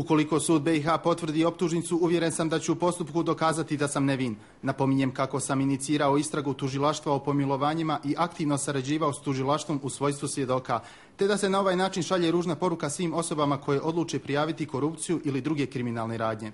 Ukoliko sud BiH potvrdi optužnicu, uvjeren sam da ću u postupku dokazati da sam nevin. Napominjem kako sam inicirao istragu tužilaštva o pomilovanjima i aktivno sarađivao s tužilaštvom u svojstvu svjedoka, te da se na ovaj način šalje ružna poruka svim osobama koje odluče prijaviti korupciju ili druge kriminalne radnje.